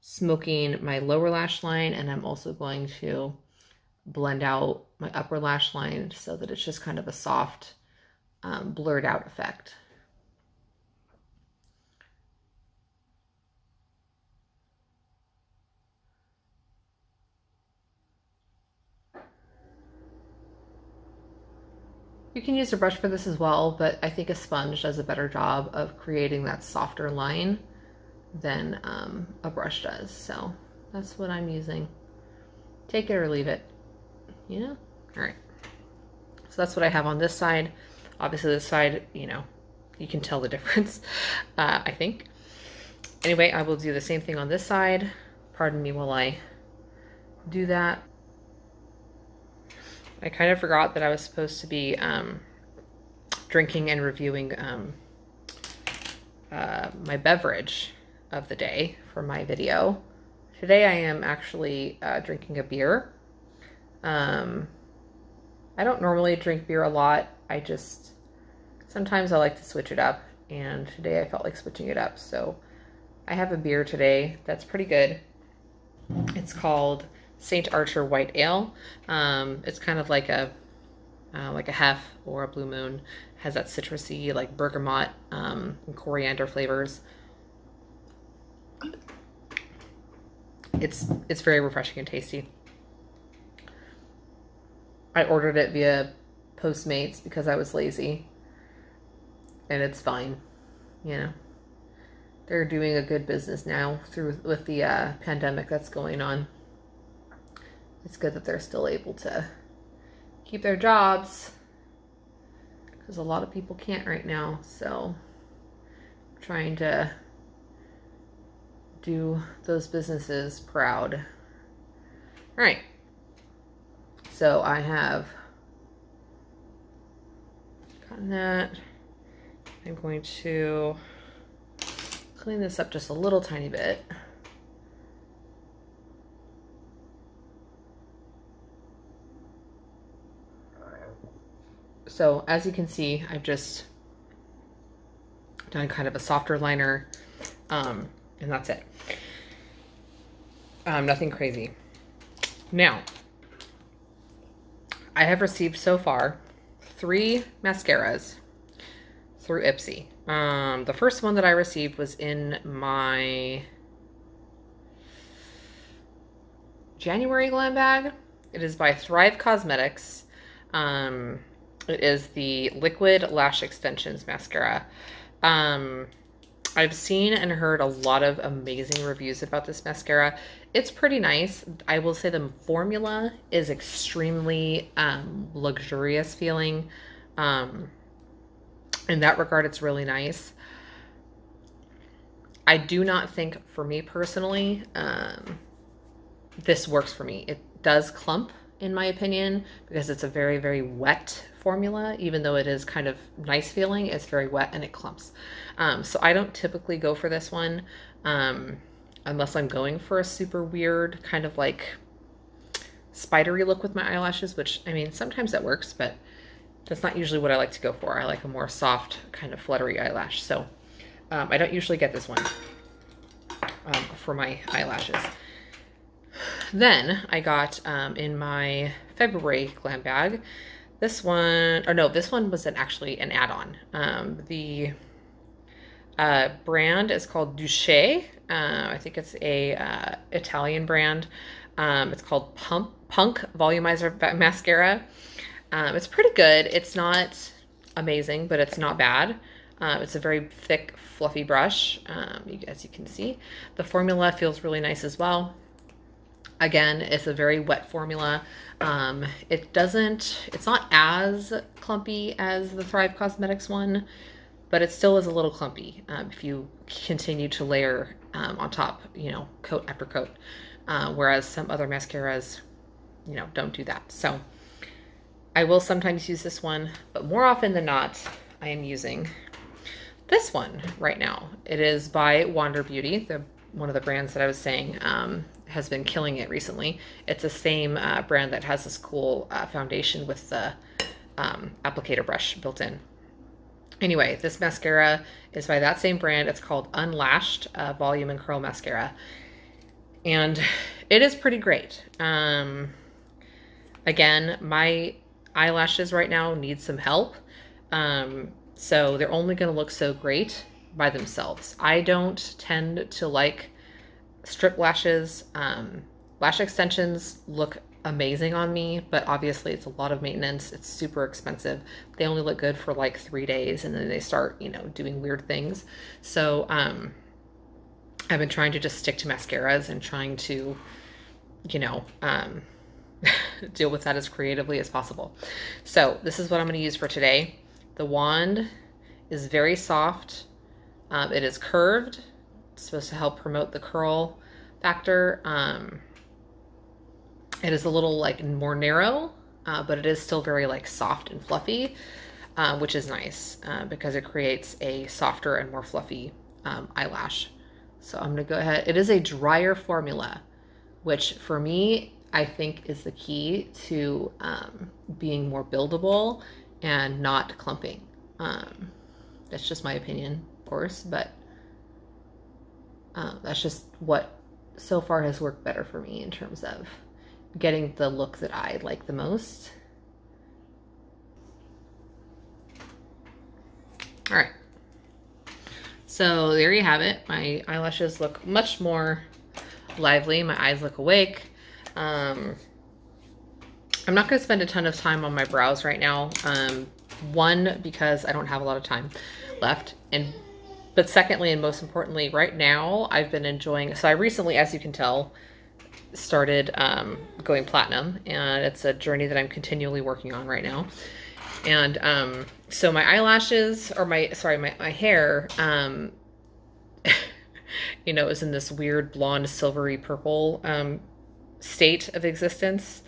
smoking my lower lash line and I'm also going to blend out my upper lash line so that it's just kind of a soft um, blurred out effect. You can use a brush for this as well, but I think a sponge does a better job of creating that softer line than um, a brush does. So that's what I'm using. Take it or leave it, you know? All right. So that's what I have on this side. Obviously this side, you know, you can tell the difference, uh, I think. Anyway, I will do the same thing on this side. Pardon me while I do that. I kind of forgot that I was supposed to be um, drinking and reviewing um, uh, my beverage of the day for my video. Today I am actually uh, drinking a beer. Um, I don't normally drink beer a lot. I just, sometimes I like to switch it up. And today I felt like switching it up. So I have a beer today that's pretty good. It's called St. Archer White Ale. Um, it's kind of like a uh, like a hef or a blue moon. Has that citrusy like bergamot um, and coriander flavors. It's it's very refreshing and tasty. I ordered it via Postmates because I was lazy. And it's fine, you know. They're doing a good business now through with the uh, pandemic that's going on. It's good that they're still able to keep their jobs because a lot of people can't right now. So, I'm trying to do those businesses proud. All right. So I have gotten that. I'm going to clean this up just a little tiny bit. So as you can see, I've just done kind of a softer liner, um, and that's it. Um, nothing crazy. Now, I have received so far three mascaras through Ipsy. Um, the first one that I received was in my January glam bag. It is by Thrive Cosmetics. Um, it is the Liquid Lash Extensions Mascara. Um, I've seen and heard a lot of amazing reviews about this mascara. It's pretty nice. I will say the formula is extremely um, luxurious feeling. Um, in that regard, it's really nice. I do not think, for me personally, um, this works for me. It does clump, in my opinion, because it's a very, very wet formula, even though it is kind of nice feeling, it's very wet and it clumps. Um, so I don't typically go for this one um, unless I'm going for a super weird kind of like spidery look with my eyelashes, which I mean, sometimes that works, but that's not usually what I like to go for. I like a more soft kind of fluttery eyelash. So um, I don't usually get this one um, for my eyelashes. Then I got um, in my February glam bag, this one, or no, this one was an, actually an add-on. Um, the uh, brand is called Duché. Uh, I think it's a uh, Italian brand. Um, it's called Pump Punk Volumizer Mascara. Um, it's pretty good. It's not amazing, but it's not bad. Um, it's a very thick, fluffy brush, um, as you can see. The formula feels really nice as well. Again, it's a very wet formula. Um, it doesn't, it's not as clumpy as the Thrive Cosmetics one, but it still is a little clumpy um, if you continue to layer um, on top, you know, coat after coat. Uh, whereas some other mascaras, you know, don't do that. So I will sometimes use this one, but more often than not, I am using this one right now. It is by Wander Beauty, the one of the brands that I was saying um, has been killing it recently. It's the same uh, brand that has this cool uh, foundation with the um, applicator brush built in. Anyway, this mascara is by that same brand. It's called Unlashed uh, Volume and Curl Mascara. And it is pretty great. Um, again, my eyelashes right now need some help. Um, so they're only going to look so great by themselves. I don't tend to like strip lashes. Um, lash extensions look amazing on me, but obviously it's a lot of maintenance. It's super expensive. They only look good for like three days and then they start, you know, doing weird things. So um, I've been trying to just stick to mascaras and trying to, you know, um, deal with that as creatively as possible. So this is what I'm going to use for today. The wand is very soft. Um, it is curved. Supposed to help promote the curl factor. Um, it is a little like more narrow, uh, but it is still very like soft and fluffy, uh, which is nice uh, because it creates a softer and more fluffy um, eyelash. So I'm gonna go ahead. It is a drier formula, which for me, I think is the key to um, being more buildable and not clumping. Um, that's just my opinion, of course, but uh, that's just what so far has worked better for me in terms of getting the look that I like the most. All right. So there you have it. My eyelashes look much more lively. My eyes look awake. Um, I'm not going to spend a ton of time on my brows right now. Um, one, because I don't have a lot of time left. And but secondly, and most importantly, right now I've been enjoying, so I recently, as you can tell, started um, going platinum and it's a journey that I'm continually working on right now. And um, so my eyelashes or my, sorry, my, my hair, um, you know, is in this weird blonde, silvery purple um, state of existence.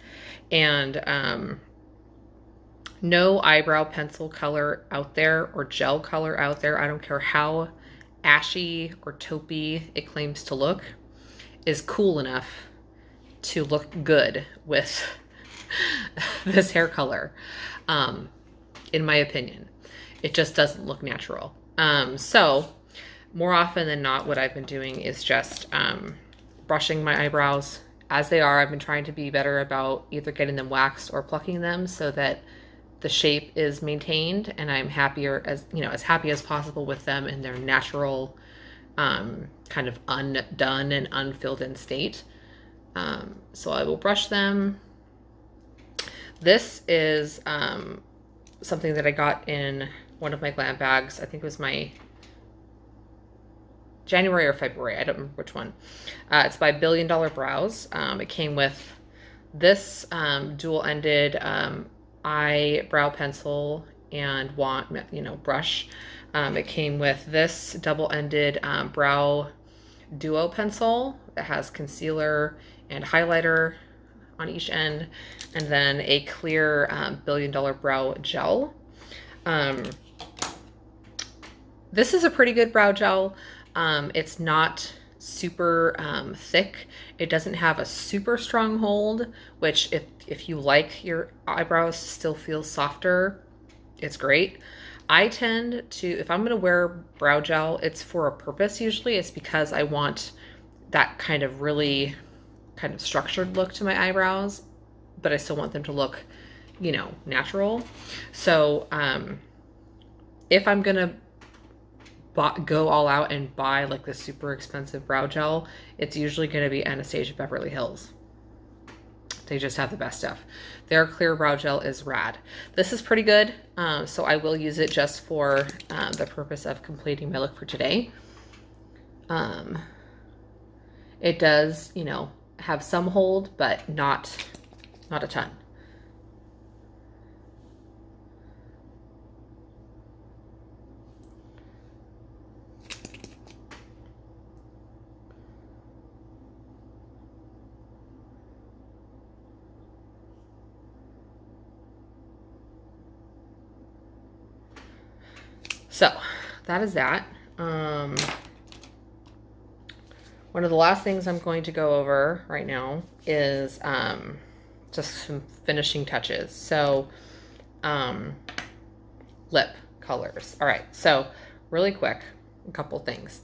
And um, no eyebrow pencil color out there or gel color out there. I don't care how ashy or taupey it claims to look is cool enough to look good with this hair color, um, in my opinion. It just doesn't look natural. Um, so more often than not, what I've been doing is just um, brushing my eyebrows as they are. I've been trying to be better about either getting them waxed or plucking them so that the shape is maintained and I'm happier as, you know, as happy as possible with them in their natural, um, kind of undone and unfilled in state. Um, so I will brush them. This is um, something that I got in one of my glam bags. I think it was my January or February. I don't remember which one. Uh, it's by Billion Dollar Brows. Um, it came with this um, dual-ended um, eyebrow pencil and want, you know, brush. Um, it came with this double-ended um, brow duo pencil that has concealer and highlighter on each end, and then a clear um, Billion Dollar Brow Gel. Um, this is a pretty good brow gel. Um, it's not super um, thick. It doesn't have a super strong hold, which if, if you like your eyebrows still feel softer, it's great. I tend to, if I'm going to wear brow gel, it's for a purpose usually. It's because I want that kind of really kind of structured look to my eyebrows, but I still want them to look, you know, natural. So um, if I'm going to go all out and buy like the super expensive brow gel, it's usually going to be Anastasia Beverly Hills. They just have the best stuff. Their clear brow gel is rad. This is pretty good, um, so I will use it just for um, the purpose of completing my look for today. Um, it does, you know, have some hold, but not, not a ton. So that is that. Um, one of the last things I'm going to go over right now is um, just some finishing touches. So um, lip colors. All right, so really quick, a couple things.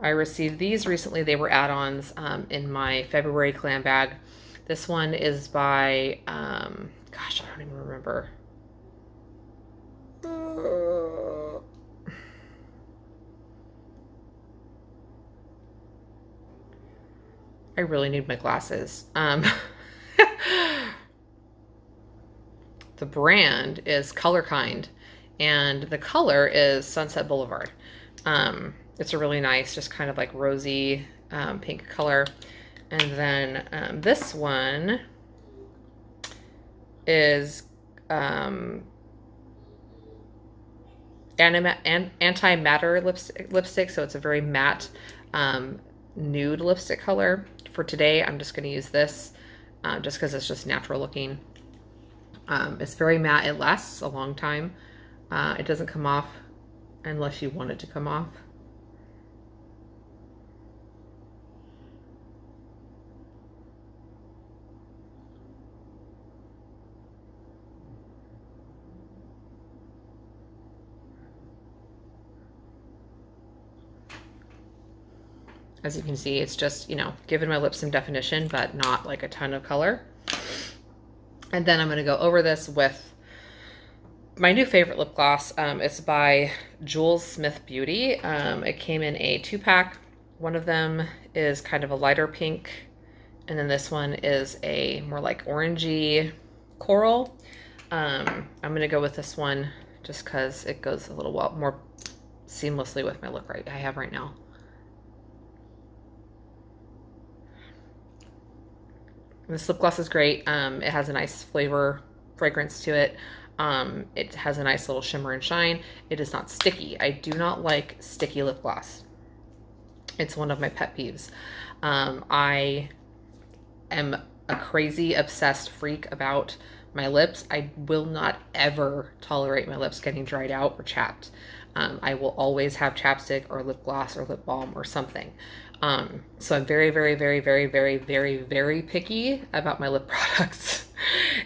I received these recently. They were add-ons um, in my February glam bag. This one is by, um, gosh, I don't even remember. I really need my glasses. Um, the brand is Color Kind, and the color is Sunset Boulevard. Um, it's a really nice, just kind of like rosy um, pink color. And then um, this one is um, anti-matter lipstick, lipstick, so it's a very matte um, nude lipstick color for today, I'm just going to use this uh, just because it's just natural looking. Um, it's very matte. It lasts a long time. Uh, it doesn't come off unless you want it to come off. As you can see, it's just, you know, giving my lips some definition, but not like a ton of color. And then I'm going to go over this with my new favorite lip gloss. Um, it's by Jules Smith Beauty. Um, it came in a two pack. One of them is kind of a lighter pink. And then this one is a more like orangey Coral. Um, I'm going to go with this one just because it goes a little well, more seamlessly with my look right I have right now. This lip gloss is great. Um, it has a nice flavor, fragrance to it. Um, it has a nice little shimmer and shine. It is not sticky. I do not like sticky lip gloss. It's one of my pet peeves. Um, I am a crazy obsessed freak about my lips. I will not ever tolerate my lips getting dried out or chapped. Um, I will always have chapstick or lip gloss or lip balm or something. Um, so I'm very, very, very, very, very, very, very picky about my lip products.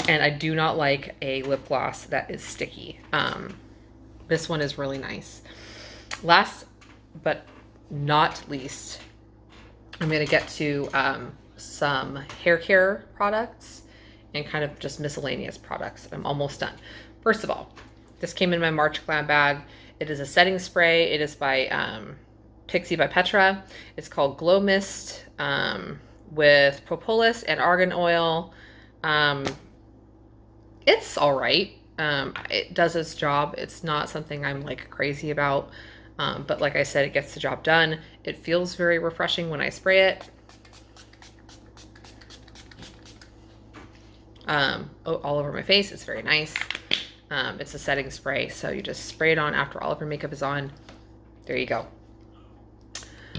and I do not like a lip gloss that is sticky. Um, this one is really nice. Last but not least, I'm going to get to um, some hair care products and kind of just miscellaneous products. I'm almost done. First of all, this came in my March Glam bag. It is a setting spray. It is by um, Pixi by Petra. It's called Glow Mist um, with propolis and argan oil. Um, it's all right. Um, it does its job. It's not something I'm like crazy about. Um, but like I said, it gets the job done. It feels very refreshing when I spray it. Um, all over my face. It's very nice. Um, it's a setting spray, so you just spray it on after all of your makeup is on. There you go.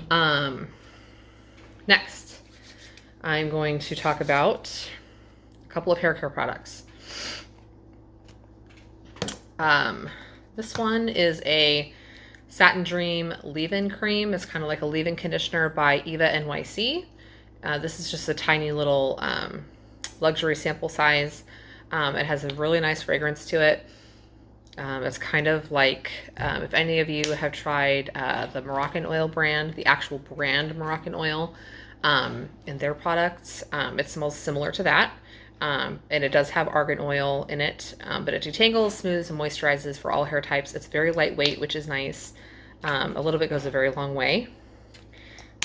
Um, next, I'm going to talk about a couple of hair care products. Um, this one is a Satin Dream leave-in cream. It's kind of like a leave-in conditioner by Eva NYC. Uh, this is just a tiny little um, luxury sample size. Um, it has a really nice fragrance to it. Um, it's kind of like um, if any of you have tried uh, the Moroccanoil brand, the actual brand Moroccanoil, um, in their products, um, it smells similar to that. Um, and it does have argan oil in it, um, but it detangles, smooths, and moisturizes for all hair types. It's very lightweight, which is nice. a little bit goes a very long way.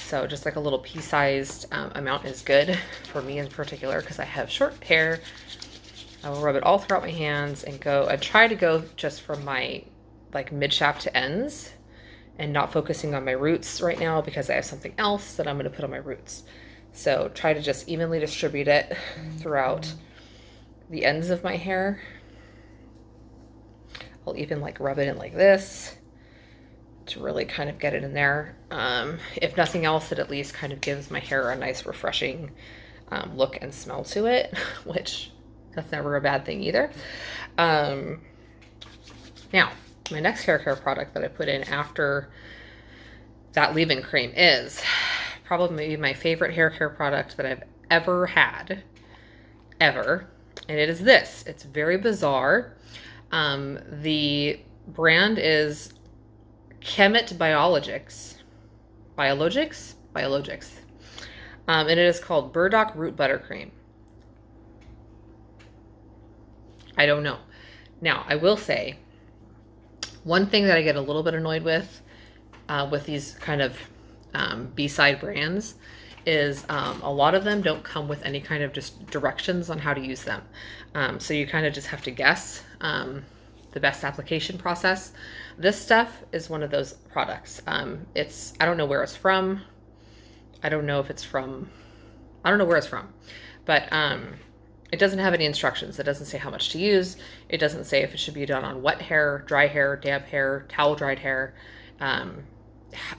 So just like a little pea-sized amount is good for me in particular because I have short hair I will rub it all throughout my hands and go, I try to go just from my like mid shaft to ends and not focusing on my roots right now because I have something else that I'm going to put on my roots. So try to just evenly distribute it throughout the ends of my hair. I'll even like rub it in like this to really kind of get it in there. Um, if nothing else, it at least kind of gives my hair a nice refreshing um, look and smell to it, which that's never a bad thing either. Um, now, my next hair care product that I put in after that leave-in cream is probably my favorite hair care product that I've ever had, ever. And it is this. It's very bizarre. Um, the brand is Kemet Biologics. Biologics? Biologics. Um, and it is called Burdock Root Buttercream. I don't know. Now, I will say one thing that I get a little bit annoyed with uh, with these kind of um, B-side brands is um, a lot of them don't come with any kind of just directions on how to use them. Um, so you kind of just have to guess um, the best application process. This stuff is one of those products. Um, it's, I don't know where it's from. I don't know if it's from, I don't know where it's from, but um, it doesn't have any instructions. It doesn't say how much to use. It doesn't say if it should be done on wet hair, dry hair, damp hair, towel dried hair, um,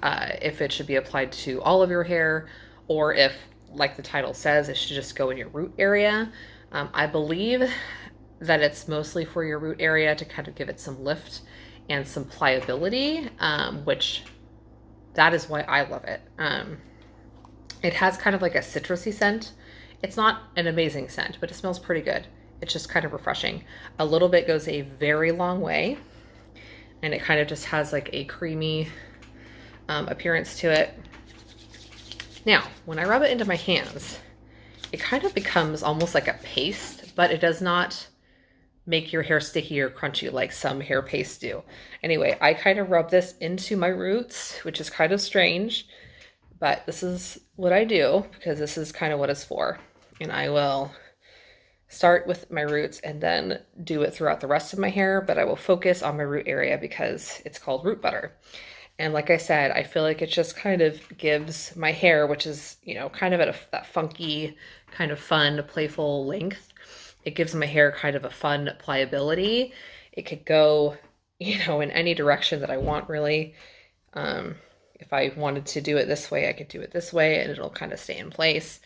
uh, if it should be applied to all of your hair, or if, like the title says, it should just go in your root area. Um, I believe that it's mostly for your root area to kind of give it some lift and some pliability, um, which that is why I love it. Um, it has kind of like a citrusy scent it's not an amazing scent, but it smells pretty good. It's just kind of refreshing. A little bit goes a very long way and it kind of just has like a creamy um, appearance to it. Now, when I rub it into my hands, it kind of becomes almost like a paste, but it does not make your hair sticky or crunchy like some hair pastes do. Anyway, I kind of rub this into my roots, which is kind of strange, but this is what I do because this is kind of what it's for and I will start with my roots and then do it throughout the rest of my hair, but I will focus on my root area because it's called root butter. And like I said, I feel like it just kind of gives my hair, which is, you know, kind of at a, that funky, kind of fun, playful length. It gives my hair kind of a fun pliability. It could go, you know, in any direction that I want really. Um, if I wanted to do it this way, I could do it this way and it'll kind of stay in place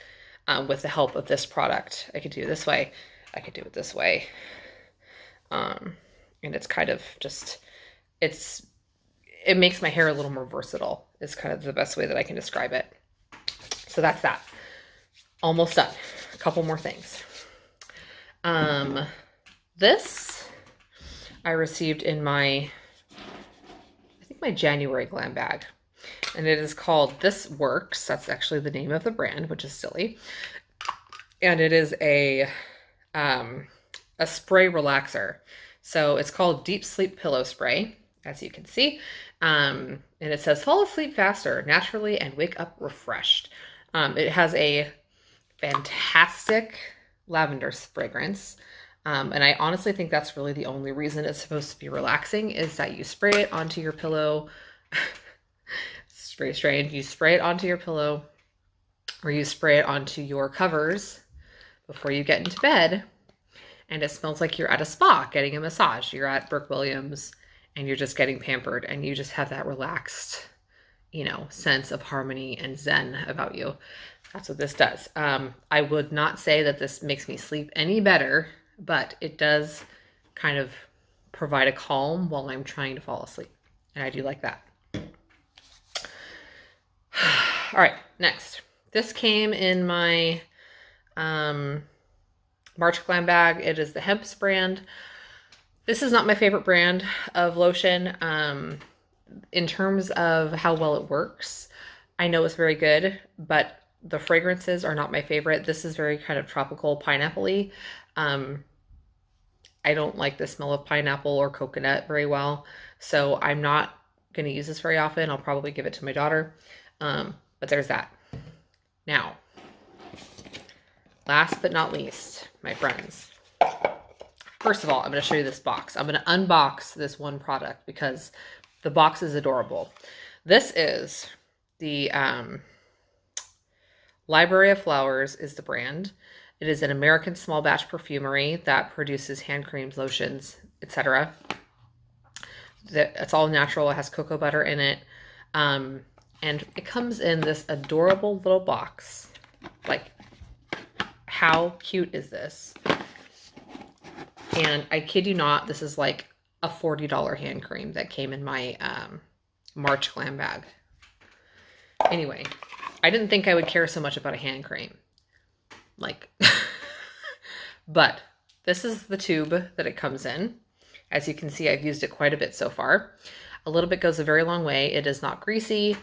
um, with the help of this product. I could do this way. I could do it this way. Um, and it's kind of just, it's, it makes my hair a little more versatile is kind of the best way that I can describe it. So that's that. Almost done. A couple more things. Um, this I received in my, I think my January glam bag and it is called This Works. That's actually the name of the brand, which is silly. And it is a um, a spray relaxer. So it's called Deep Sleep Pillow Spray, as you can see. Um, and it says fall asleep faster, naturally, and wake up refreshed. Um, it has a fantastic lavender fragrance. Um, and I honestly think that's really the only reason it's supposed to be relaxing is that you spray it onto your pillow spray strange. You spray it onto your pillow or you spray it onto your covers before you get into bed. And it smells like you're at a spa getting a massage. You're at Burke Williams and you're just getting pampered and you just have that relaxed, you know, sense of harmony and zen about you. That's what this does. Um, I would not say that this makes me sleep any better, but it does kind of provide a calm while I'm trying to fall asleep. And I do like that. All right, next. This came in my um, March Glam bag. It is the Hempz brand. This is not my favorite brand of lotion. Um, in terms of how well it works, I know it's very good, but the fragrances are not my favorite. This is very kind of tropical pineapple-y. Um, I don't like the smell of pineapple or coconut very well, so I'm not going to use this very often. I'll probably give it to my daughter. Um, but there's that. Now, last but not least, my friends. First of all, I'm going to show you this box. I'm going to unbox this one product because the box is adorable. This is the um, Library of Flowers is the brand. It is an American small batch perfumery that produces hand creams, lotions, etc. That it's all natural. It has cocoa butter in it. Um, and it comes in this adorable little box. Like, how cute is this? And I kid you not, this is like a $40 hand cream that came in my um, March glam bag. Anyway, I didn't think I would care so much about a hand cream. Like, but this is the tube that it comes in. As you can see, I've used it quite a bit so far. A little bit goes a very long way. It is not greasy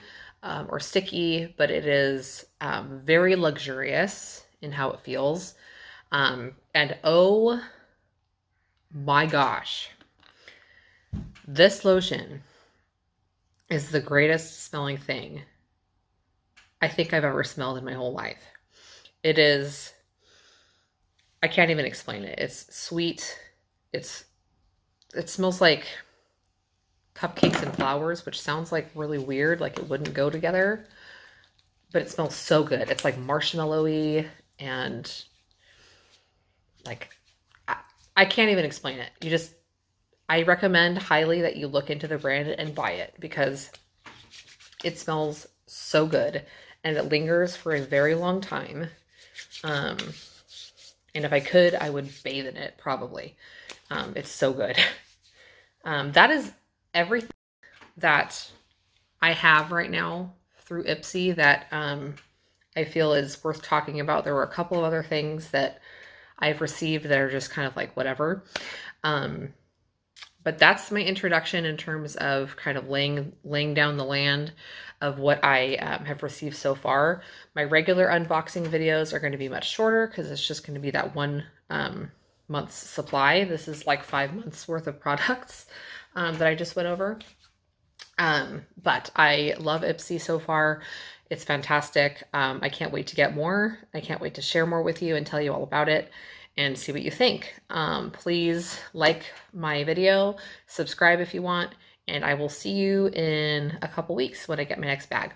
um, or sticky, but it is um, very luxurious in how it feels. Um, and oh my gosh, this lotion is the greatest smelling thing I think I've ever smelled in my whole life. It is, I can't even explain it. It's sweet. It's, it smells like cupcakes and flowers, which sounds like really weird, like it wouldn't go together. But it smells so good. It's like marshmallowy and like I, I can't even explain it. You just I recommend highly that you look into the brand and buy it because it smells so good and it lingers for a very long time. Um, and if I could, I would bathe in it probably. Um, it's so good. Um, that is everything that I have right now through Ipsy that um, I feel is worth talking about. There were a couple of other things that I've received that are just kind of like whatever. Um, but that's my introduction in terms of kind of laying laying down the land of what I um, have received so far. My regular unboxing videos are going to be much shorter because it's just going to be that one um, month's supply. This is like five months worth of products um, that I just went over. Um, but I love Ipsy so far. It's fantastic. Um, I can't wait to get more. I can't wait to share more with you and tell you all about it. and see what you think. Um, please like my video, subscribe if you want, and I will see you in a couple weeks when I get my next bag.